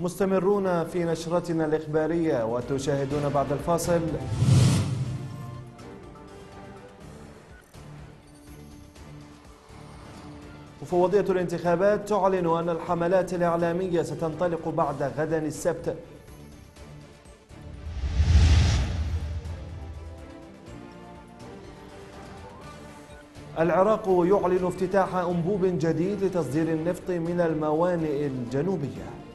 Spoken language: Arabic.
مستمرون في نشرتنا الإخبارية وتشاهدون بعد الفاصل. مفوضية الانتخابات تعلن أن الحملات الإعلامية ستنطلق بعد غدا السبت. العراق يعلن افتتاح أنبوب جديد لتصدير النفط من الموانئ الجنوبية.